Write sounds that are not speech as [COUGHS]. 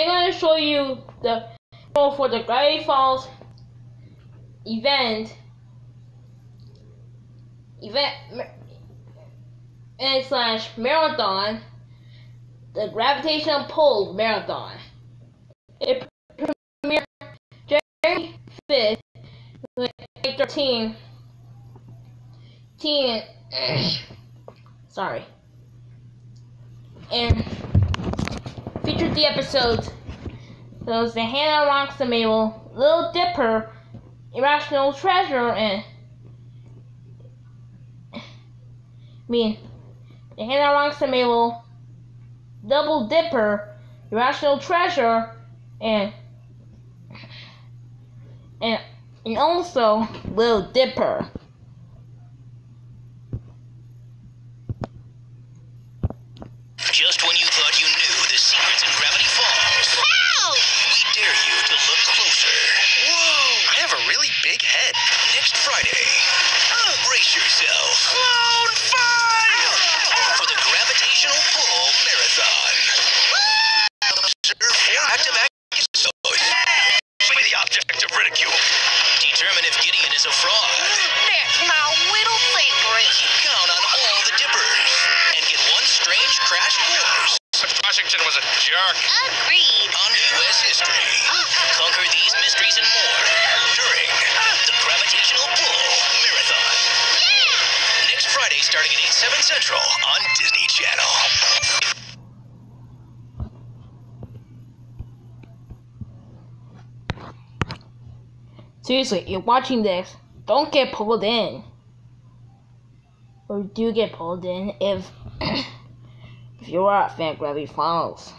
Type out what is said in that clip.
they're gonna show you the for the Gravity Falls event. Event and slash marathon. The gravitational pull marathon. It premiered January 5th 13 teen [CLEARS THROAT] sorry. And featured the episodes those the Hand That Rocks the Mabel, Little Dipper, Irrational Treasure, and I mean the Hand That Rocks the Mabel, Double Dipper, Irrational Treasure, and and and also Little Dipper. Big head. Next Friday, uh, brace yourself Clone fire! for the Gravitational Pull Marathon. Observe four back-to-back episodes. Show the object of ridicule. Determine if Gideon is a fraud. That's my little secret. Count on all the dippers and get one strange crash course Washington was a jerk. Agreed. Friday, starting at 8, 7 Central on Disney Channel. Seriously, you're watching this. Don't get pulled in. Or do get pulled in if [COUGHS] if you are a fan Gravity Falls.